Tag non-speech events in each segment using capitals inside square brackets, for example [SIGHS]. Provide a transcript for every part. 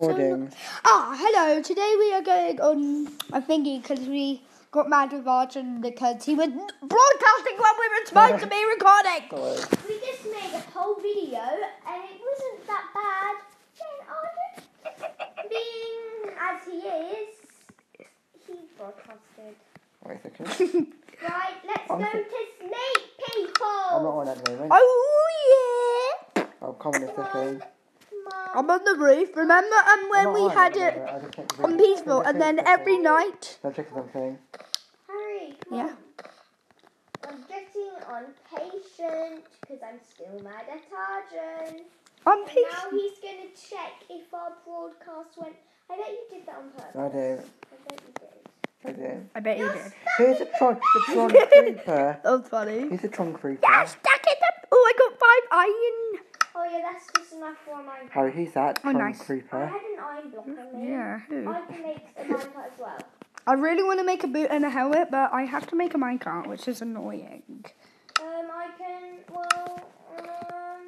Recording. Ah, hello. Today we are going on a thingy because we got mad with Arjun because he was broadcasting when we were supposed to be recording. [LAUGHS] Sorry. We just made a whole video and it wasn't that bad. Then Arden, [LAUGHS] being as he is, he broadcasted. Wait a second. [LAUGHS] Right, let's I'm go so- to Snake People. I'm not on at the moment. Oh yeah. I'll come in a second. Mom, I'm on the roof. Remember um I'm when not we on had at it. I just on peaceful and then the every thing. night. I'm checking something. hurry, come Yeah. on. I'm getting on patient because I'm still mad at Arjun. On And now peaceful. he's going to check if our broadcast went. I bet you did that on purpose. I do. I bet you did. I do. I bet you did. Here's a Tron, the [LAUGHS] Tron Creeper. That was funny. Here's a Tron Creeper. Yeah, stack it up. Oh, I got five iron. Oh yeah, that's just enough for a mine. Harry, who's that? Oh, Tron nice. I Creeper. had an iron block on me. Yeah, who? I can make a minecart as well. I really want to make a boot and a helmet, but I have to make a minecart, which is annoying. Um, I can. Well, um,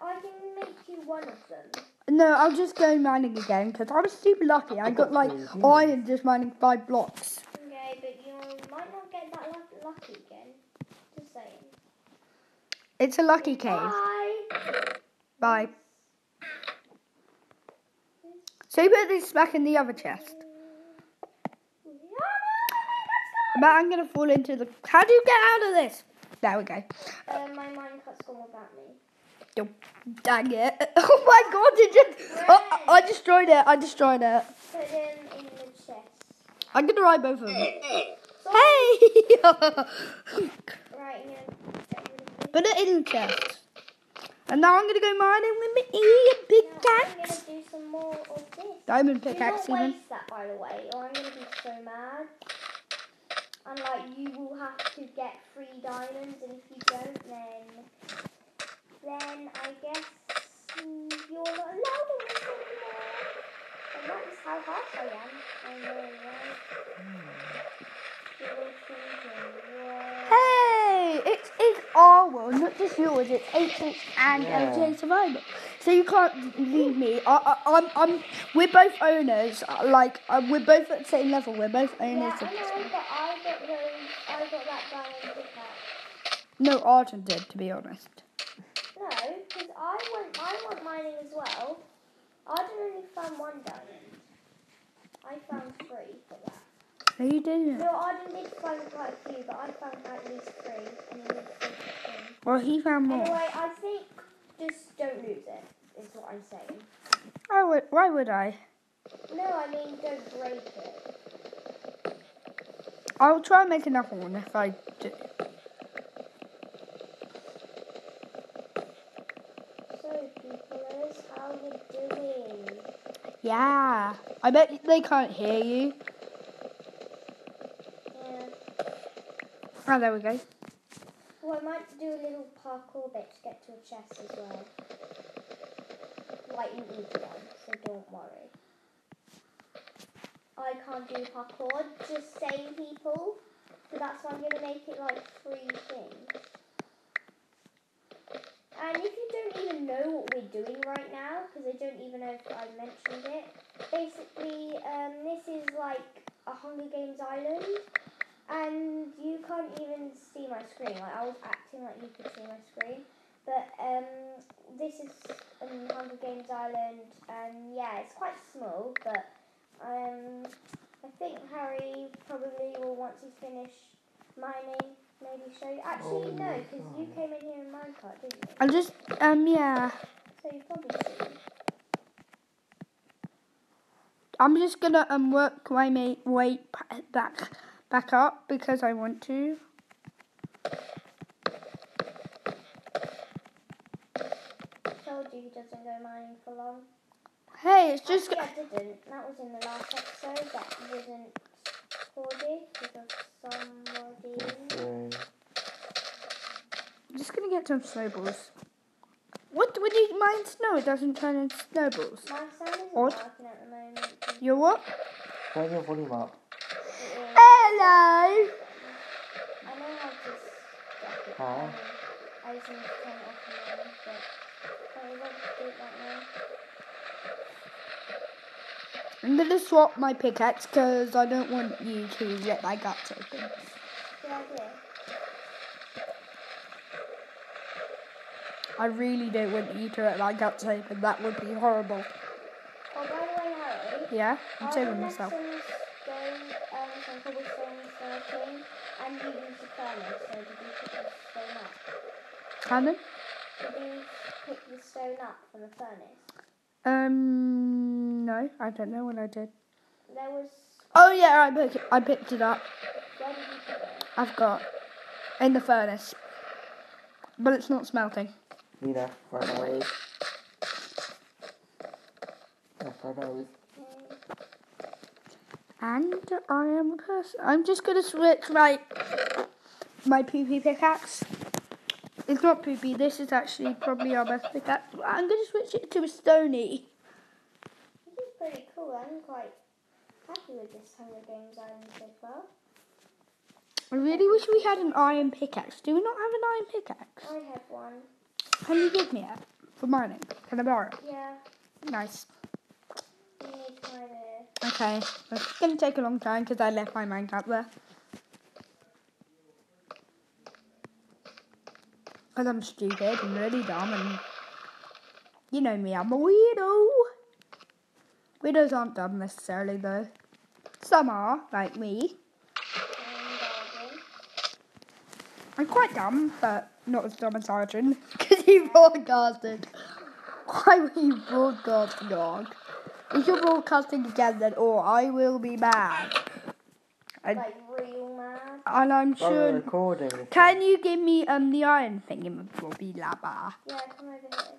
I can make you one of them. No, I'll just go mining again because I was super lucky. I got like iron just mining five blocks. Okay, but you might not get that lucky again. Just saying. It's a lucky cave. Bye. So you put this back in the other chest. But I'm gonna fall into the. How do you get out of this? There we go. Um, my minecart's gone without me. Oh, Dang it! [LAUGHS] Oh my god! It just. Oh, I destroyed it. I destroyed it. Put them in the chest. I'm gonna ride both of them. Hey! [LAUGHS] Right, I'm gonna get rid of this. Put it in the chest. And now I'm gonna go mining with my E Now I'm pickaxe. gonna do some more of this. Diamond Do pickaxe not even. waste that, by the way, or I'm gonna be so mad. And like, you will have to get free diamonds, and if you don't, then then I guess mm, you're not allowed to win anymore. And that is how harsh I am. I know, right? Little children, what? Hey, it is our just yours. It's HH and Yeah. LJ Survival. So you can't leave me. I, I, I'm, I'm. We're both owners. uh, Like uh, we're both at the same level. We're both owners. Yeah, of I know, but I got those. I got that diamond pickaxe. No, Arjun did, to be honest. No, because I want I want mining as well. I only found one diamond. I found three for that. No, you didn't. No, Arden didn't find quite a few, but I found at least three, and he did six Well, he found more. Anyway, I think just don't lose it. Is what I'm saying. Why would? Why would I? No, I mean don't break it. I'll try and make another one if I do. So, how you doing? Yeah. I bet they can't hear you. Yeah. Oh, there we go. Well, I might do a little parkour bit to get to a chest as well. Like an easy one, so don't worry. I can't do parkour, just saying people. So that's why I'm going to make it like free things. And if you don't even know what we're doing right now, because I don't even know if I mentioned it, basically, um, this is like a Hunger Games island and you can't even see my screen. Like I was acting like you could see my screen, but um, this is um, Hunger Games Island, and yeah, it's quite small. But um, I think Harry probably will once he's finished mining, maybe show you. Actually, Oh no, because you came in here in minecart, didn't you? I'm just. Um. Yeah. So you probably see. I'm just gonna um work my mate way back back up because I want to. Told you he doesn't go mining for long. Hey, it's just. Actually, I didn't. That was in the last episode. That wasn't recorded because of somebody. I'm just gonna get some snowballs. What would you mine snow? It doesn't turn into snowballs. My sound isn't What? working at the moment. You what? Turn your volume up. It is. Hello. I know how to stop it. Huh? um, I just need to turn it off and on, but I won't do it right now. I'm gonna swap my pickaxe because I don't want you to get my guts open. Good idea. I really don't want you to get my guts open. That would be horrible. Oh, by the way, Harry. Yeah, I'm Are saving myself. going um, some cobblestone starting and you use the furnace, so did you pick the stone up? Cannon? Did you pick the stone up from the furnace? Um, no, I don't know what I did. There was. Oh yeah, I picked, I picked it up. Where did you put it? I've got in the furnace, but it's not smelting. Nina, for our nose. Yeah, for our nose. Okay. And I am a person. I'm just gonna switch my my poopy pickaxe. It's not poopy. This is actually probably our best pickaxe. I'm gonna switch it to a stony. This is pretty cool. I'm quite happy with this Hunger Games island so far. I really wish we had an iron pickaxe. Do we not have an iron pickaxe? I have one. Can you give me it for mining? Can I borrow? Yeah, Nice. you need to. Okay, it's gonna take a long time because I left my minecart there. Because I'm stupid and really dumb and you know me, I'm a weirdo. Weirdos aren't dumb necessarily though. Some are, like me. I'm quite dumb, but not as dumb as Arjun. [LAUGHS] Because he broadcasted. Why were you broadcasting, dog? If you're broadcasting again, then oh, I will be mad. And, Like real mad. and I'm While sure. recording. Can you give me um the iron thingy, Bobby Labba? Yeah, come over here.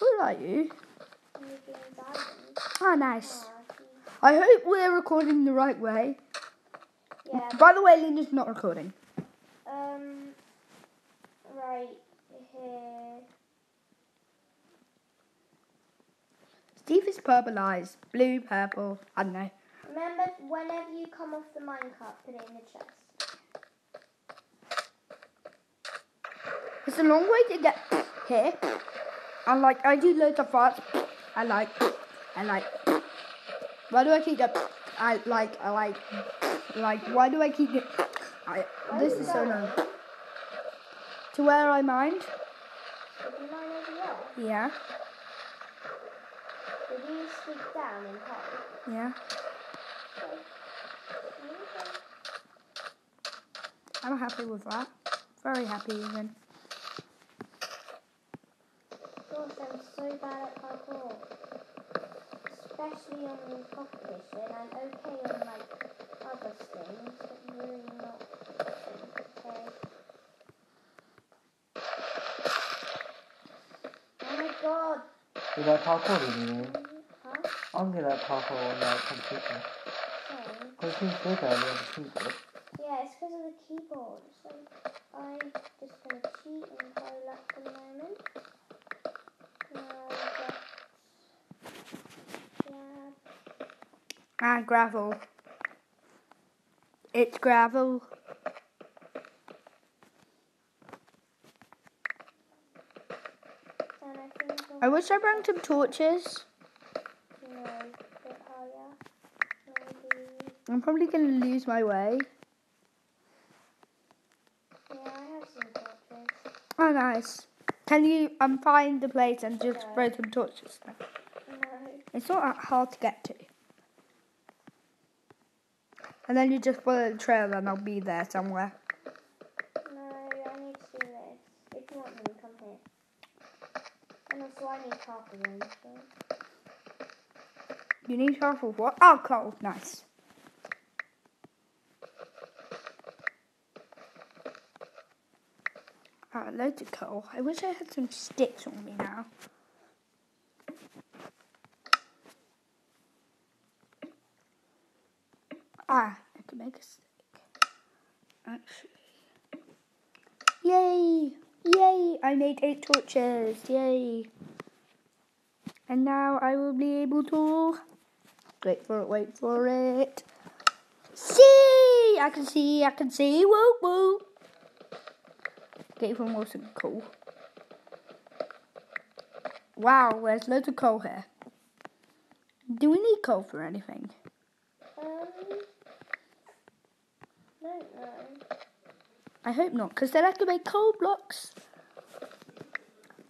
Who are you? Hunger Games island. Oh, nice. I hope we're recording the right way. Yeah. By the way, Linda's not recording. Um. Right here. Steve is purple eyes, blue, purple. I don't know. Remember, whenever you come off the minecart, put it in the chest. It's a long way to get [SNIFFS] here. [SNIFFS] And like I do loads of farts. I like I [SNIFFS] like why do I keep that I like I like like why do I keep it I this is so long. To where I mind? Did you mine over there? Yeah. Did you sneak down and coal? Yeah. Okay. Okay. I'm happy with that. Very happy even. Gosh, I'm so bad at parkour. Especially on the competition. I'm okay on like other things, but really not. Okay. Oh my god. You like parkour, do you mean? Huh? I'm gonna like parkour on the computer. Same. Because it seems bigger than the keyboard. Yeah, it's because of the keyboard. So I'm just going to cheat and go left for the moment. Now let's grab. Ah, gravel. It's gravel. And I think I'll I wish I brought some torches. you know, a bit higher. Maybe. I'm probably gonna lose my way. Yeah, I have some torches. Oh, nice. Can you um find the place and just throw some torches? No. It's not that hard to get to. And then you just follow the trail, and I'll be there somewhere. No, I need to do this. If you want them, come here. And also, I need half of them. So. You need half of what? Oh, coal. Nice. Loads of coal. I wish I had some sticks on me now. Ah, I can make a stick. Actually. Yay! Yay! I made eight torches. Yay! And now I will be able to wait for it, wait for it. See! I can see, I can see. Woo woo! More some coal. Wow, there's loads of coal here. Do we need coal for anything? Um, don't know. I hope not, because they'll have to make coal blocks.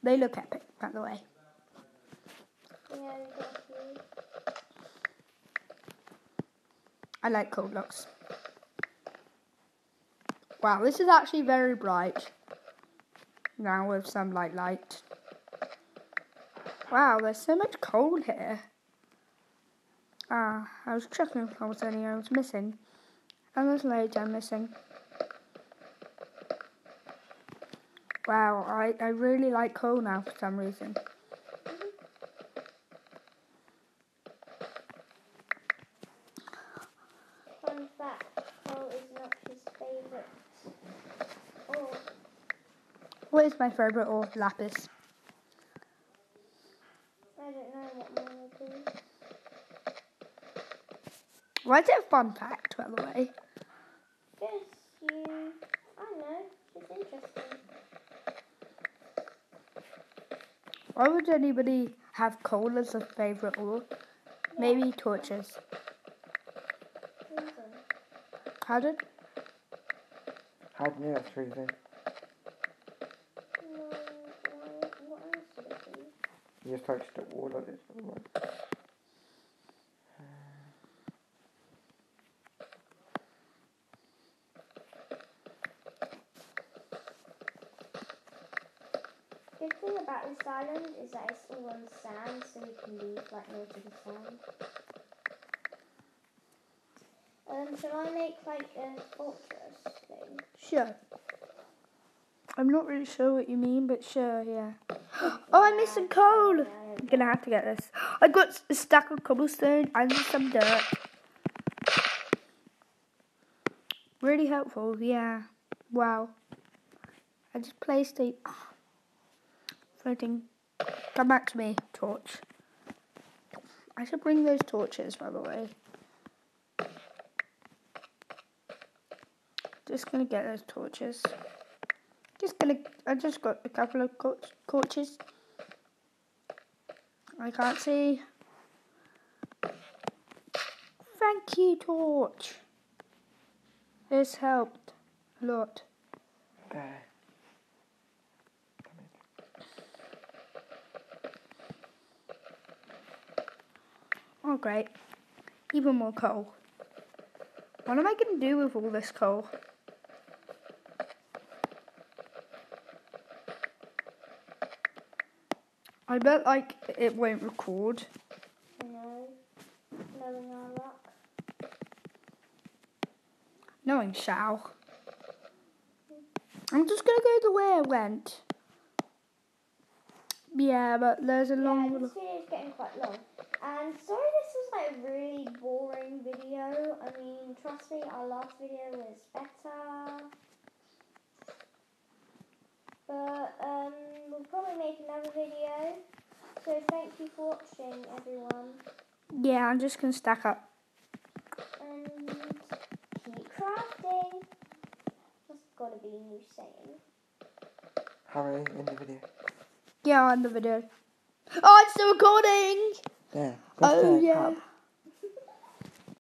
They look epic, by the way. Yeah, we've got a few. I like coal blocks. Wow, this is actually very bright. Now with some light light. Wow, there's so much coal here. Ah, I was checking if there was any I was missing. And there's loads I'm missing. Wow, I, I really like coal now for some reason. Fun fact, coal is not his favourite. What is my favourite or lapis? I don't know what mine would be. Why is it a fun fact, by the way? Guess you, I know, it's interesting. Why would anybody have coal as a favourite ore? Maybe torches. Reason. How did? How do you know that's? You just touched the wall of it. so? Good thing about this island is that it's all on sand, so we can leave like most of the sand. Um, shall I make like a fortress thing? Sure. I'm not really sure what you mean, but sure, yeah. Oh, I missed some coal. I'm gonna have to get this. I got a stack of cobblestone and some dirt. Really helpful, yeah. Wow. I just placed a [SIGHS] floating. Come back to me, torch. I should bring those torches, by the way. Just gonna get those torches. Just gonna. I just got a couple of co- torches. I can't see. Thank you, torch. This helped a lot. There. Come in. Oh, great. Even more coal. What am I going to do with all this coal? I bet, like, it won't record. No. Knowing our luck. Knowing shall. I'm just to go the way I went. Yeah, but there's a long... This video is getting quite long. And sorry this was like a really boring video. I mean, trust me, our last video was better. But um, we'll probably make another video. So thank you for watching, everyone. Yeah, I'm just going to stack up. And keep crafting. That's got to be a new saying. Hurry in the video. Yeah, on the video. Oh, it's still recording! There. Press Oh, yeah. tab.